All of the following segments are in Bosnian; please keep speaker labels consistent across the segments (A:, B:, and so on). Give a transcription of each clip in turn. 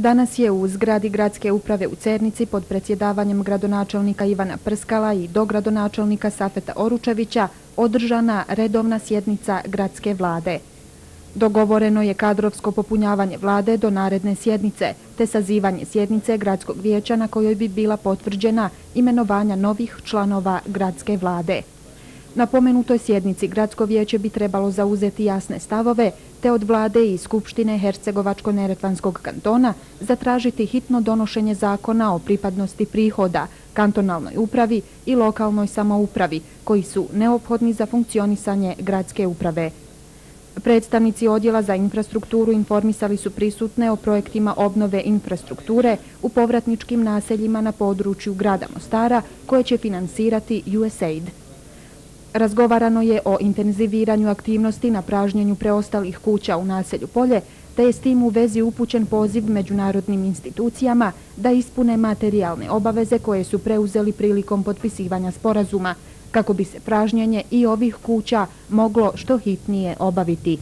A: Danas je u zgradi gradske uprave u Cernici pod predsjedavanjem gradonačelnika Ivana Prskala i dogradonačelnika Safeta Oručevića održana redovna sjednica gradske vlade. Dogovoreno je kadrovsko popunjavanje vlade do naredne sjednice, te sazivanje sjednice gradskog vijeća na kojoj bi bila potvrđena imenovanja novih članova gradske vlade. Na pomenutoj sjednici gradsko vijeće bi trebalo zauzeti jasne stavove, te od vlade i Skupštine Hercegovačko-Neretvanskog kantona zatražiti hitno donošenje zakona o pripadnosti prihoda, kantonalnoj upravi i lokalnoj samoupravi, koji su neophodni za funkcionisanje gradske uprave. Predstavnici odjela za infrastrukturu informisali su prisutne o projektima obnove infrastrukture u povratničkim naseljima na području grada Mostara koje će finansirati USAID. Razgovarano je o intenziviranju aktivnosti na pražnjenju preostalih kuća u naselju Polje, te je s tim u vezi upućen poziv međunarodnim institucijama da ispune materijalne obaveze koje su preuzeli prilikom potpisivanja sporazuma, kako bi se pražnjenje i ovih kuća moglo što hitnije obaviti.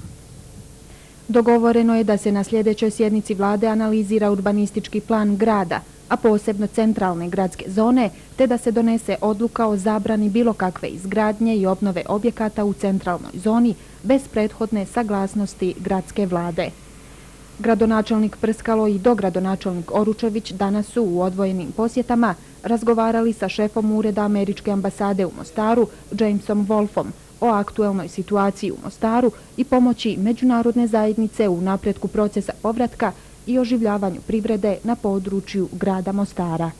A: Dogovoreno je da se na sljedećoj sjednici vlade analizira urbanistički plan grada, a posebno centralne gradske zone, te da se donese odluka o zabrani bilo kakve izgradnje i obnove objekata u centralnoj zoni bez prethodne saglasnosti gradske vlade. Gradonačelnik Prskalo i dogradonačelnik Oručević danas su u odvojenim posjetama razgovarali sa šefom ureda Američke ambasade u Mostaru, Jamesom Wolfom, o aktuelnoj situaciji u Mostaru i pomoći međunarodne zajednice u napretku procesa povratka i oživljavanju privrede na području grada Mostara.